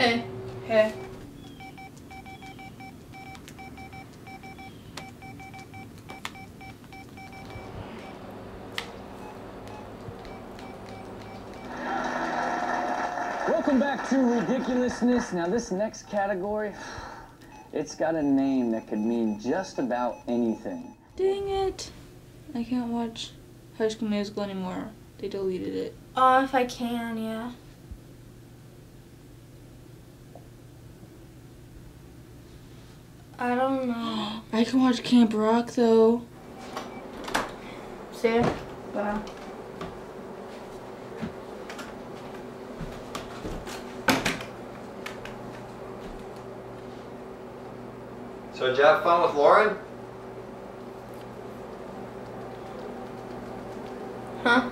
Hey. Hey. Welcome back to Ridiculousness. Now, this next category, it's got a name that could mean just about anything. Dang it. I can't watch High School Musical anymore. They deleted it. Oh, if I can, yeah. I don't know. I can watch Camp Rock though. See? Wow. So did you have fun with Lauren? Huh?